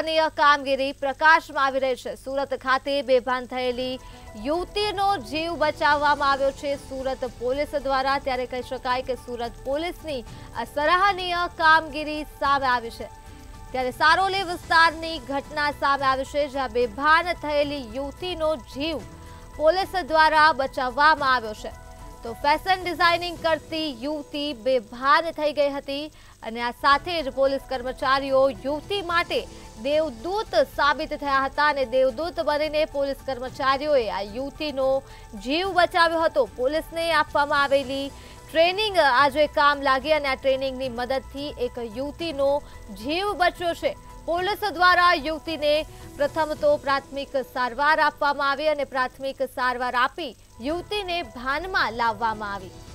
સરાહનીય કામગીરી પ્રકાશમાં આવી રહી છે. સુરત ખાતે બેભાન થયેલી યુવતીનો જીવ બચાવવામાં આવ્યો છે. સુરત પોલીસ દ્વારા ત્યારે કહી શકાય કે સુરત પોલીસની સરાહનીય કામગીરી સામે આવી છે. ત્યારે સારોલી વિસ્તારની ઘટના સામે આવી છે, જ્યાં બેભાન થયેલી યુવતીનો જીવ પોલીસ દ્વારા બચાવવામાં આવ્યો છે. તો ફેશન ડિઝાઇનિંગ કરતી યુવતી બેભાન થઈ ગઈ હતી અને આ સાથે જ પોલીસ કર્મચારીઓ યુવતી માટે દેવદૂત સાબિત થયા હતા અને દેવદૂત બનીને પોલીસ કર્મચારીઓએ આ યુવતીનો જીવ બચાવ્યો હતો. પોલીસને આપવામાં આવેલી ટ્રેનિંગ આજે કામ લાગી અને આ ટ્રેનિંગની મદદથી એક યુવતીનો જીવ બચ્યો છે. પોલીસ દ્વારા યુવતીને પ્રથમ તો પ્રાથમિક સારવાર આપવામાં આવી અને પ્રાથમિક સારવાર આપી યુવતીને ભાનમાં લાવવામાં આવી.